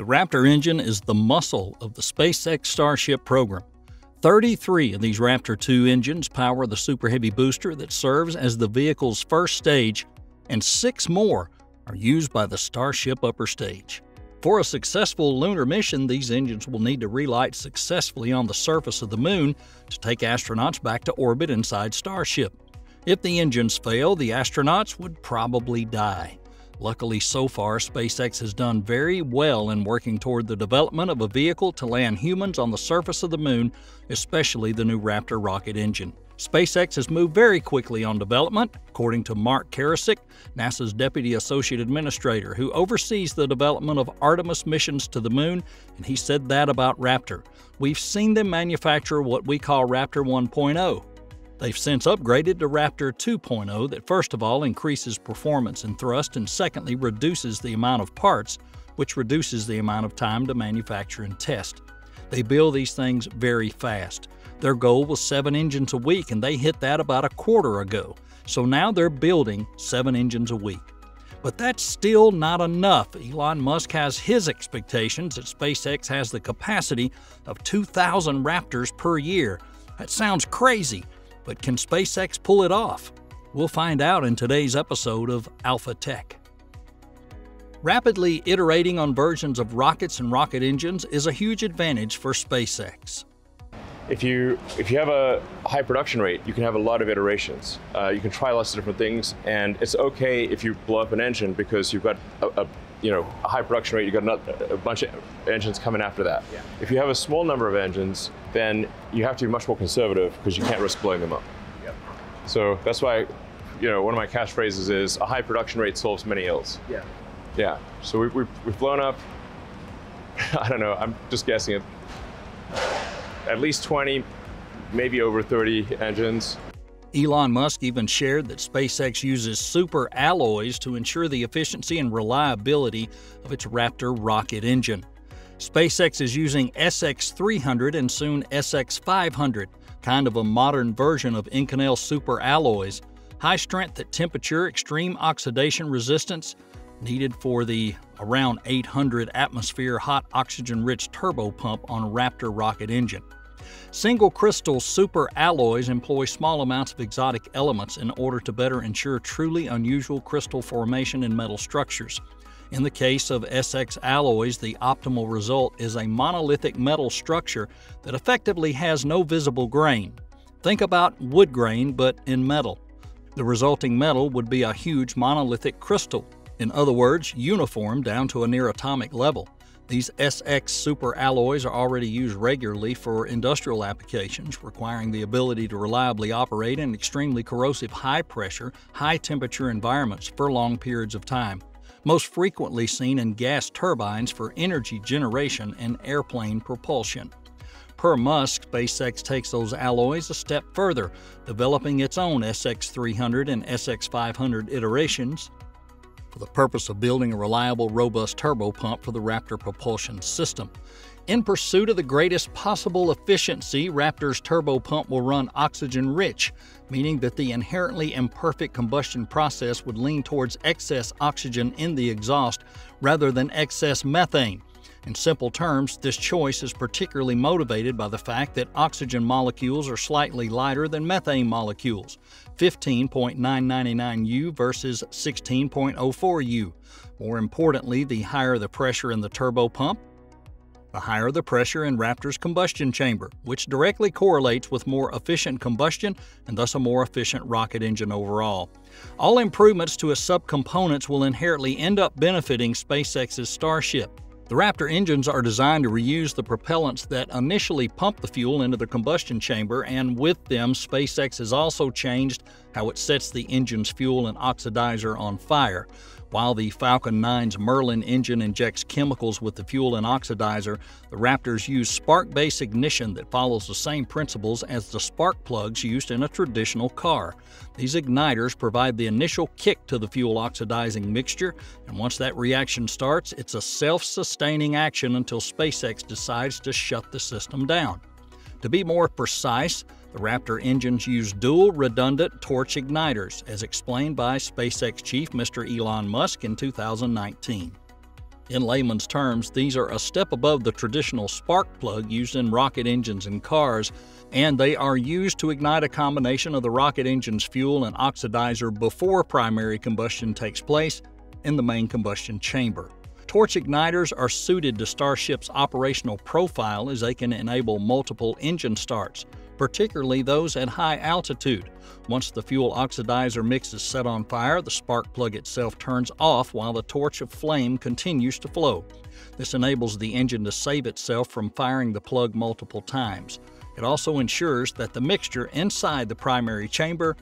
The Raptor engine is the muscle of the SpaceX Starship program. 33 of these Raptor 2 engines power the Super Heavy booster that serves as the vehicle's first stage, and six more are used by the Starship upper stage. For a successful lunar mission, these engines will need to relight successfully on the surface of the Moon to take astronauts back to orbit inside Starship. If the engines fail, the astronauts would probably die. Luckily, so far, SpaceX has done very well in working toward the development of a vehicle to land humans on the surface of the moon, especially the new Raptor rocket engine. SpaceX has moved very quickly on development, according to Mark Kirasich, NASA's Deputy Associate Administrator, who oversees the development of Artemis missions to the moon, and he said that about Raptor. We've seen them manufacture what we call Raptor 1.0, They've since upgraded to Raptor 2.0 that first of all increases performance and thrust and secondly reduces the amount of parts, which reduces the amount of time to manufacture and test. They build these things very fast. Their goal was seven engines a week and they hit that about a quarter ago. So now they're building seven engines a week. But that's still not enough. Elon Musk has his expectations that SpaceX has the capacity of 2,000 Raptors per year. That sounds crazy, but can SpaceX pull it off? We'll find out in today's episode of Alpha Tech. Rapidly iterating on versions of rockets and rocket engines is a huge advantage for SpaceX. If you if you have a high production rate, you can have a lot of iterations. Uh, you can try lots of different things, and it's okay if you blow up an engine because you've got a, a you know a high production rate. You've got a bunch of engines coming after that. Yeah. If you have a small number of engines, then you have to be much more conservative because you can't risk blowing them up. Yep. So that's why, you know, one of my catchphrases is a high production rate solves many ills. Yeah. Yeah. So we, we've, we've blown up, I don't know, I'm just guessing it, at least 20, maybe over 30 engines. Elon Musk even shared that SpaceX uses super alloys to ensure the efficiency and reliability of its Raptor rocket engine. SpaceX is using SX300 and soon SX500, kind of a modern version of Inconel super alloys, high strength at temperature, extreme oxidation resistance, needed for the around 800 atmosphere hot oxygen rich turbo pump on Raptor rocket engine. Single crystal super alloys employ small amounts of exotic elements in order to better ensure truly unusual crystal formation in metal structures. In the case of SX alloys, the optimal result is a monolithic metal structure that effectively has no visible grain. Think about wood grain, but in metal. The resulting metal would be a huge monolithic crystal, in other words, uniform down to a near atomic level. These SX super alloys are already used regularly for industrial applications, requiring the ability to reliably operate in extremely corrosive high pressure, high temperature environments for long periods of time most frequently seen in gas turbines for energy generation and airplane propulsion. Per Musk, SpaceX takes those alloys a step further, developing its own SX300 and SX500 iterations for the purpose of building a reliable, robust turbopump for the Raptor propulsion system. In pursuit of the greatest possible efficiency, Raptor's turbopump will run oxygen rich, meaning that the inherently imperfect combustion process would lean towards excess oxygen in the exhaust rather than excess methane. In simple terms, this choice is particularly motivated by the fact that oxygen molecules are slightly lighter than methane molecules, 15.999 U versus 16.04 U. More importantly, the higher the pressure in the turbopump, the higher the pressure in Raptor's combustion chamber, which directly correlates with more efficient combustion and thus a more efficient rocket engine overall. All improvements to its subcomponents will inherently end up benefiting SpaceX's Starship. The Raptor engines are designed to reuse the propellants that initially pump the fuel into the combustion chamber, and with them, SpaceX has also changed how it sets the engine's fuel and oxidizer on fire. While the Falcon 9's Merlin engine injects chemicals with the fuel and oxidizer, the Raptors use spark-based ignition that follows the same principles as the spark plugs used in a traditional car. These igniters provide the initial kick to the fuel oxidizing mixture, and once that reaction starts, it's a self-sustaining action until SpaceX decides to shut the system down. To be more precise, the Raptor engines use dual redundant torch igniters, as explained by SpaceX chief Mr. Elon Musk in 2019. In layman's terms, these are a step above the traditional spark plug used in rocket engines and cars, and they are used to ignite a combination of the rocket engine's fuel and oxidizer before primary combustion takes place in the main combustion chamber. Torch igniters are suited to Starship's operational profile as they can enable multiple engine starts, particularly those at high altitude. Once the fuel oxidizer mix is set on fire, the spark plug itself turns off while the torch of flame continues to flow. This enables the engine to save itself from firing the plug multiple times. It also ensures that the mixture inside the primary chamber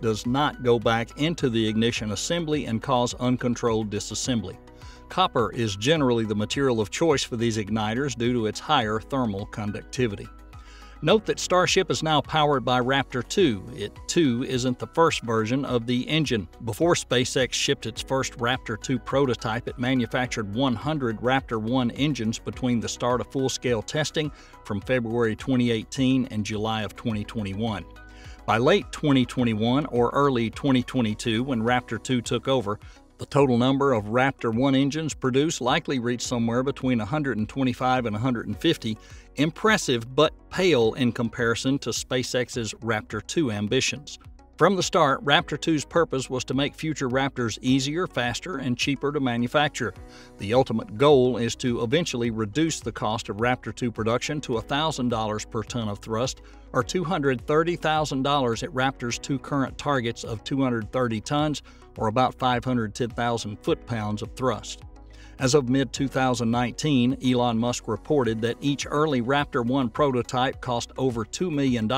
does not go back into the ignition assembly and cause uncontrolled disassembly. Copper is generally the material of choice for these igniters due to its higher thermal conductivity. Note that Starship is now powered by Raptor 2. It, too, isn't the first version of the engine. Before SpaceX shipped its first Raptor 2 prototype, it manufactured 100 Raptor 1 engines between the start of full-scale testing from February 2018 and July of 2021. By late 2021 or early 2022, when Raptor 2 took over, the total number of Raptor 1 engines produced likely reached somewhere between 125 and 150, impressive but pale in comparison to SpaceX's Raptor 2 ambitions. From the start, Raptor 2's purpose was to make future Raptors easier, faster, and cheaper to manufacture. The ultimate goal is to eventually reduce the cost of Raptor 2 production to $1,000 per ton of thrust, or $230,000 at Raptor's two current targets of 230 tons, or about 510,000 foot pounds of thrust. As of mid 2019, Elon Musk reported that each early Raptor 1 prototype cost over $2 million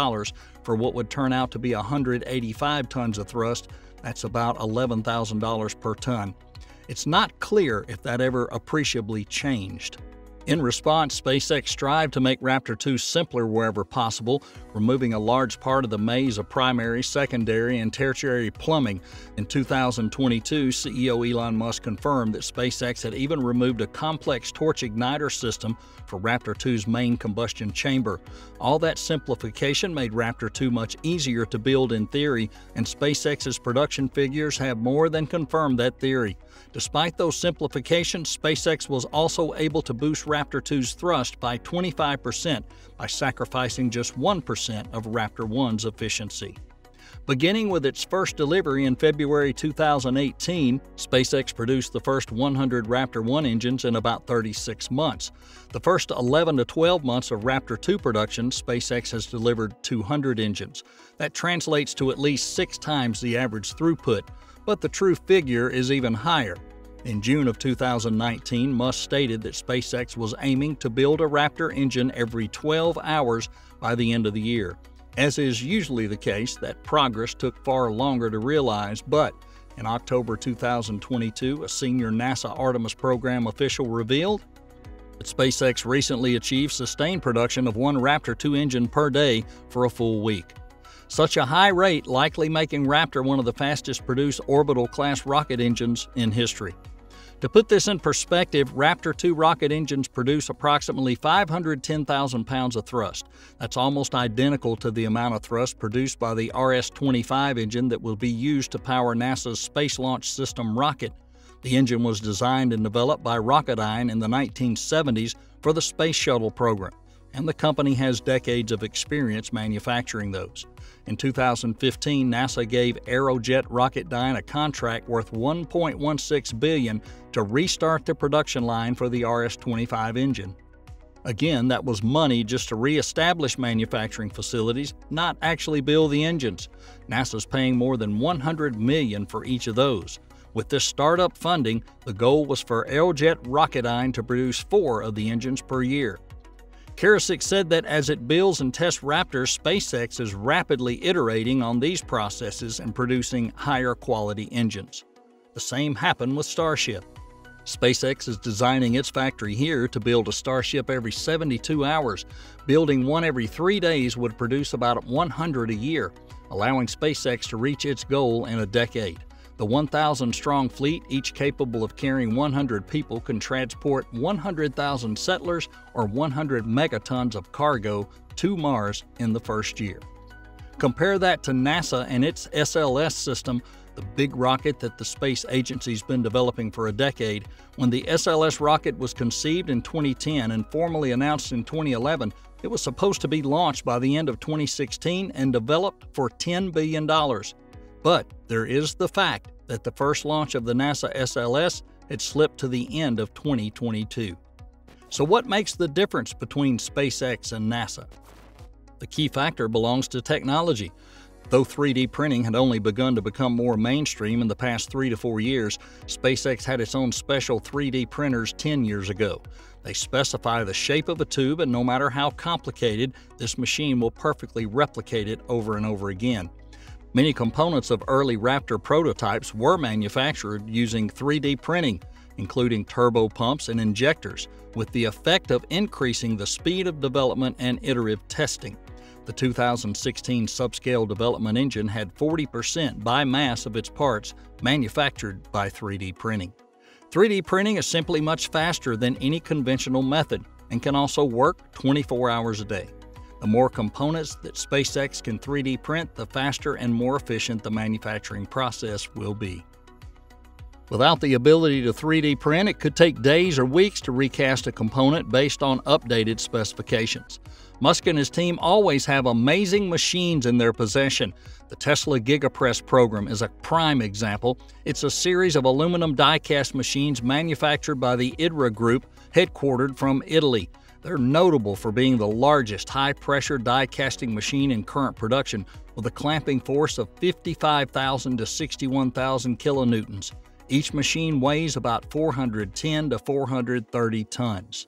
for what would turn out to be 185 tons of thrust. That's about $11,000 per ton. It's not clear if that ever appreciably changed. In response, SpaceX strived to make Raptor 2 simpler wherever possible, removing a large part of the maze of primary, secondary, and tertiary plumbing. In 2022, CEO Elon Musk confirmed that SpaceX had even removed a complex torch igniter system for Raptor 2's main combustion chamber. All that simplification made Raptor 2 much easier to build in theory, and SpaceX's production figures have more than confirmed that theory. Despite those simplifications, SpaceX was also able to boost Raptor 2's thrust by 25% by sacrificing just 1% of Raptor 1's efficiency. Beginning with its first delivery in February 2018, SpaceX produced the first 100 Raptor 1 engines in about 36 months. The first 11 to 12 months of Raptor 2 production, SpaceX has delivered 200 engines. That translates to at least six times the average throughput, but the true figure is even higher. In June of 2019, Musk stated that SpaceX was aiming to build a Raptor engine every 12 hours by the end of the year. As is usually the case, that progress took far longer to realize, but in October 2022, a senior NASA Artemis program official revealed that SpaceX recently achieved sustained production of one Raptor 2 engine per day for a full week. Such a high rate likely making Raptor one of the fastest produced orbital class rocket engines in history. To put this in perspective, Raptor 2 rocket engines produce approximately 510,000 pounds of thrust. That's almost identical to the amount of thrust produced by the RS 25 engine that will be used to power NASA's Space Launch System rocket. The engine was designed and developed by Rocketdyne in the 1970s for the Space Shuttle program and the company has decades of experience manufacturing those. In 2015, NASA gave Aerojet Rocketdyne a contract worth 1.16 billion to restart the production line for the RS-25 engine. Again, that was money just to re-establish manufacturing facilities, not actually build the engines. NASA's paying more than 100 million for each of those. With this startup funding, the goal was for Aerojet Rocketdyne to produce four of the engines per year. Kirasich said that as it builds and tests Raptors, SpaceX is rapidly iterating on these processes and producing higher quality engines. The same happened with Starship. SpaceX is designing its factory here to build a Starship every 72 hours. Building one every three days would produce about 100 a year, allowing SpaceX to reach its goal in a decade. The 1,000 strong fleet, each capable of carrying 100 people, can transport 100,000 settlers or 100 megatons of cargo to Mars in the first year. Compare that to NASA and its SLS system. the big rocket that the space agency's been developing for a decade. When the SLS rocket was conceived in 2010 and formally announced in 2011, it was supposed to be launched by the end of 2016 and developed for $10 billion. But there is the fact that the first launch of the NASA SLS had slipped to the end of 2022. So, what makes the difference between SpaceX and NASA? The key factor belongs to technology. Though 3D printing had only begun to become more mainstream in the past three to four years, SpaceX had its own special 3D printers 10 years ago. They specify the shape of a tube, and no matter how complicated, this machine will perfectly replicate it over and over again. Many components of early Raptor prototypes were manufactured using 3D printing, including turbo pumps and injectors, with the effect of increasing the speed of development and iterative testing. The 2016 subscale development engine had 40% by mass of its parts manufactured by 3D printing. 3D printing is simply much faster than any conventional method and can also work 24 hours a day. The more components that SpaceX can 3D print, the faster and more efficient the manufacturing process will be. Without the ability to 3D print, it could take days or weeks to recast a component based on updated specifications. Musk and his team always have amazing machines in their possession. The Tesla GigaPress program is a prime example. It's a series of aluminum die-cast machines manufactured by the IDRA Group, headquartered from Italy. They're notable for being the largest high pressure die casting machine in current production, with a clamping force of 55,000 to 61,000 kilonewtons. Each machine weighs about 410 to 430 tons.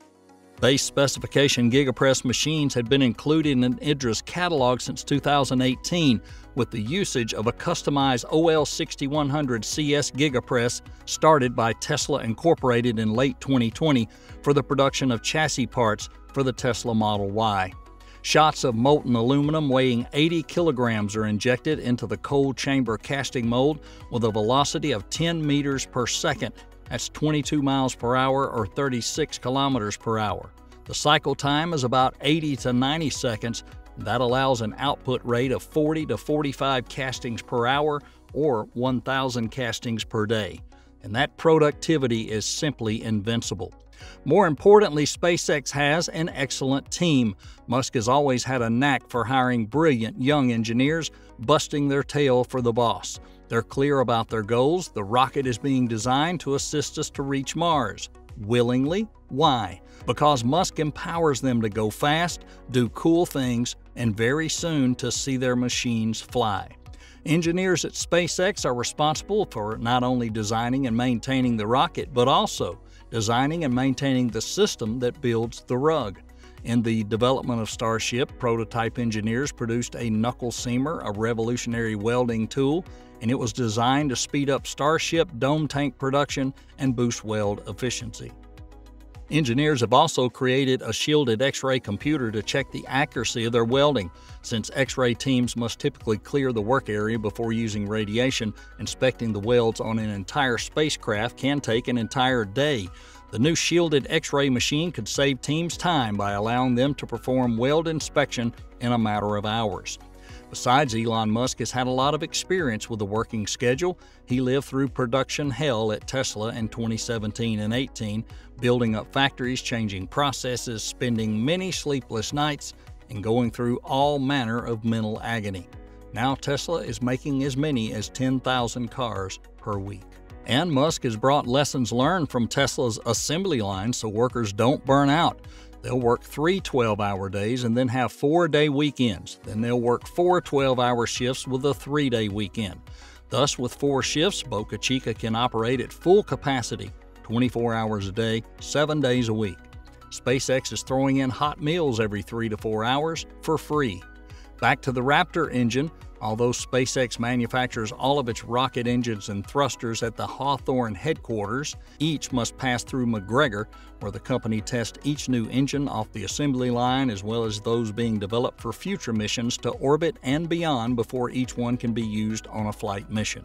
Base specification GigaPress machines had been included in IDRA's catalog since 2018 with the usage of a customized OL6100 CS GigaPress started by Tesla Incorporated in late 2020 for the production of chassis parts for the Tesla Model Y. Shots of molten aluminum weighing 80 kilograms are injected into the cold chamber casting mold with a velocity of 10 meters per second. That's 22 miles per hour or 36 kilometers per hour. The cycle time is about 80 to 90 seconds. That allows an output rate of 40 to 45 castings per hour or 1,000 castings per day. And that productivity is simply invincible. More importantly, SpaceX has an excellent team. Musk has always had a knack for hiring brilliant young engineers, busting their tail for the boss. They're clear about their goals. The rocket is being designed to assist us to reach Mars. Willingly? Why? Because Musk empowers them to go fast, do cool things, and very soon to see their machines fly. Engineers at SpaceX are responsible for not only designing and maintaining the rocket, but also designing and maintaining the system that builds the rug. In the development of Starship, prototype engineers produced a knuckle seamer, a revolutionary welding tool, and it was designed to speed up Starship dome tank production and boost weld efficiency. Engineers have also created a shielded X ray computer to check the accuracy of their welding. Since X ray teams must typically clear the work area before using radiation, inspecting the welds on an entire spacecraft can take an entire day. The new shielded X ray machine could save teams time by allowing them to perform weld inspection in a matter of hours. Besides, Elon Musk has had a lot of experience with a working schedule. He lived through production hell at Tesla in 2017 and 18, building up factories, changing processes, spending many sleepless nights, and going through all manner of mental agony. Now Tesla is making as many as 10,000 cars per week. And Musk has brought lessons learned from Tesla's assembly line so workers don't burn out. They'll work three 12 hour days and then have four day weekends. Then they'll work four 12 hour shifts with a three day weekend. Thus, with four shifts, Boca Chica can operate at full capacity 24 hours a day, seven days a week. SpaceX is throwing in hot meals every three to four hours for free. Back to the Raptor engine, Although SpaceX manufactures all of its rocket engines and thrusters at the Hawthorne headquarters, each must pass through McGregor, where the company tests each new engine off the assembly line as well as those being developed for future missions to orbit and beyond before each one can be used on a flight mission.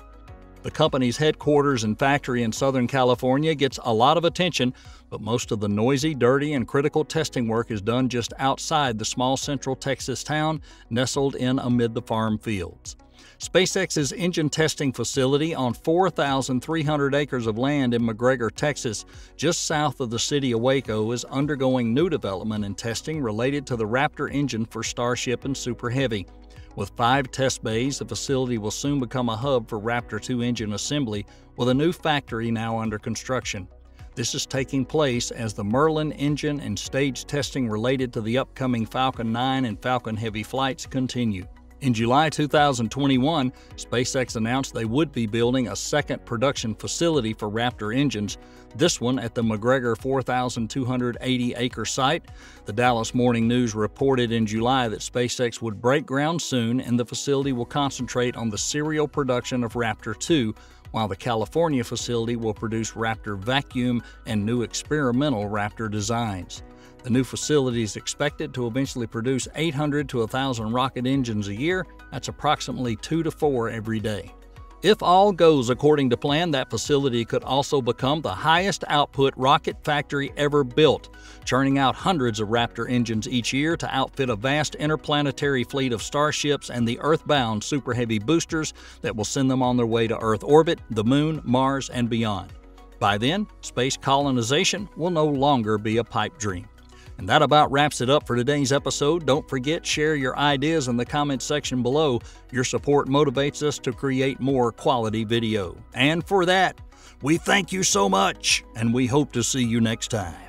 The company's headquarters and factory in Southern California gets a lot of attention, but most of the noisy, dirty, and critical testing work is done just outside the small central Texas town nestled in amid the farm fields. SpaceX's engine testing facility on 4,300 acres of land in McGregor, Texas, just south of the city of Waco, is undergoing new development and testing related to the Raptor engine for Starship and Super Heavy. With five test bays, the facility will soon become a hub for Raptor 2 engine assembly, with a new factory now under construction. This is taking place as the Merlin engine and stage testing related to the upcoming Falcon 9 and Falcon Heavy flights continue. In July 2021, SpaceX announced they would be building a second production facility for Raptor engines, this one at the McGregor 4,280 acre site. The Dallas Morning News reported in July that SpaceX would break ground soon and the facility will concentrate on the serial production of Raptor 2, while the California facility will produce Raptor vacuum and new experimental Raptor designs. The new facility is expected to eventually produce 800 to 1,000 rocket engines a year. That's approximately two to four every day. If all goes according to plan, that facility could also become the highest output rocket factory ever built, churning out hundreds of Raptor engines each year to outfit a vast interplanetary fleet of starships and the Earthbound Super Heavy boosters that will send them on their way to Earth orbit, the Moon, Mars, and beyond. By then, space colonization will no longer be a pipe dream. And that about wraps it up for today's episode. Don't forget, share your ideas in the comments section below. Your support motivates us to create more quality video. And for that, we thank you so much, and we hope to see you next time.